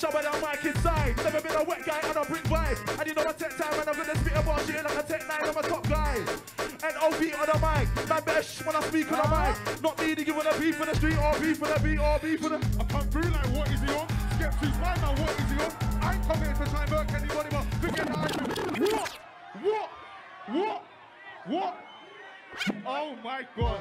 Shabba down mic inside. Never been a wet guy and I bring vibes. And you know I take time and I'm gonna spit about shit like I take nine. I'm a top guy. And OB on the mic. Better shh when I speak on the mic. Not me to give the beef for the street or beef for the beat or beef for the. I come through like, what is he on? Skeptics, my man, what is he on? I ain't coming here to try and work anybody, but forget that I. What? What? What? What? Oh my god.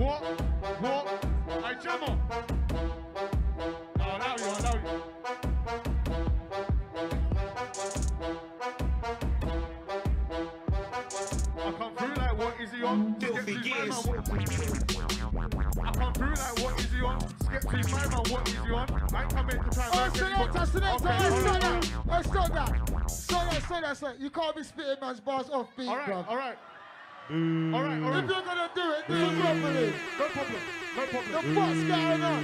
What? What? I jam on. Allow you, I'll allow you. I come through like, what is he on? Skeptics, my man, what- I come through like, what is he on? Skeptics, my man, what is he on? I come here to try and Oh, work anybody. selector, selector, Okay, hey, stop that. Stop that. Stop that, that. You can't be spitting man's bars off beat, All right, all right. Mm. All right, all If you're gonna do it, do it mm. properly. No problem, no The mm. problem. fuck's going on?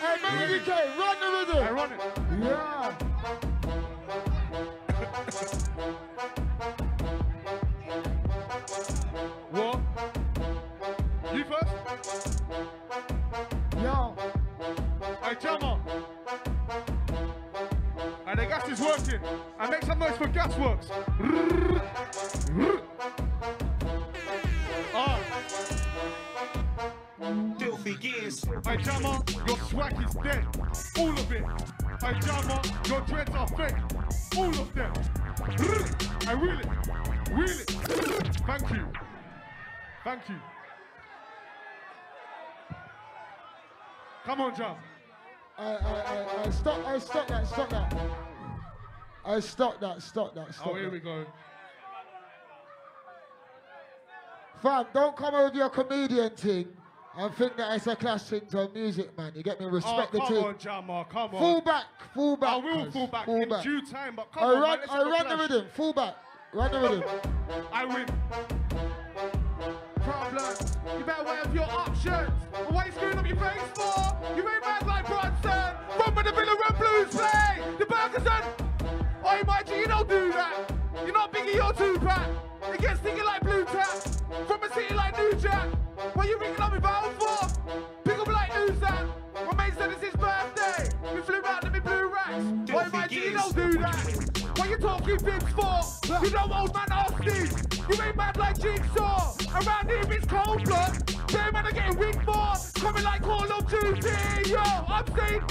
Hey, Melody K, run the rhythm. I run it. Yeah. What? You first? Yo. I jam on. And the gas is working. And make some noise for gas Gears. I. Your swag is dead. All of it. I jam on. Your dreads are fake. All of them. I wheel it. Wheel it. Thank you. Thank you. Come on, Jam. I, I, I, I stop, I stop that, stop that. I stop that, stop that, stop Oh, here that. we go. Fam, don't come over with your comedian thing and think that it's a class thing to music, man. You get me? Oh, Respect the come thing. on, Jammer. Come on. Full back, full back. I will fall back full in back. due time, but come I on, run, man, I run the rhythm, full back. Run the rhythm. I win. Problem. You better weigh up your options. But what you screwing up your face for? You ain't mad like Bronson. From the Villa Red Blues play. The Bergerson. Oh, G, you don't do that. You're not Biggie, you're Tupac. It gets like Blue Tap. 27's birthday. We flew out to be blue rice. Why my you don't do that? What you talking bibs for? You know old man asked You ain't mad like Jigsaw. Around here it's cold blood. Bare man are getting weak for. Coming like Call of Duty. Yo, I'm saying